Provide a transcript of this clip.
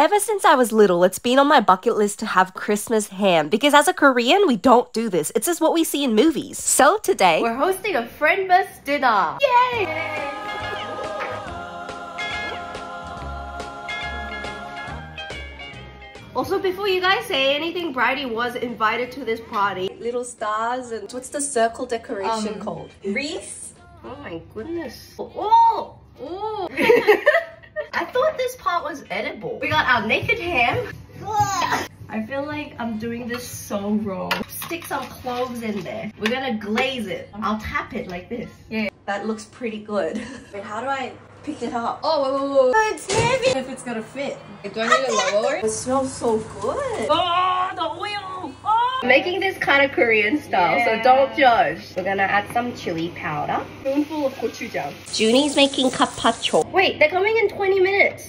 Ever since I was little, it's been on my bucket list to have Christmas ham because as a Korean, we don't do this. It's just what we see in movies. So today, We're hosting a friendmas dinner. Yay! Also, before you guys say anything, Bridie was invited to this party. little stars and what's the circle decoration Um, called? Wreath? Oh my goodness. Oh! This part was edible. We got our naked ham. I feel like I'm doing this so wrong. Stick some cloves in there. We're gonna glaze it. I'll tap it like this. Yeah. That looks pretty good. Wait, how do I pick it up? Oh, wait, wait, wait, wait. Oh, it's heavy. If it's gonna fit. Do I need to lower it? Smells so good. Oh, the oil! Oh. Making this kind of Korean style, Yeah. so don't judge. We're gonna add some chili powder. Spoonful of gochujang. Junie's making carpaccio. Wait, they're coming in 20 minutes.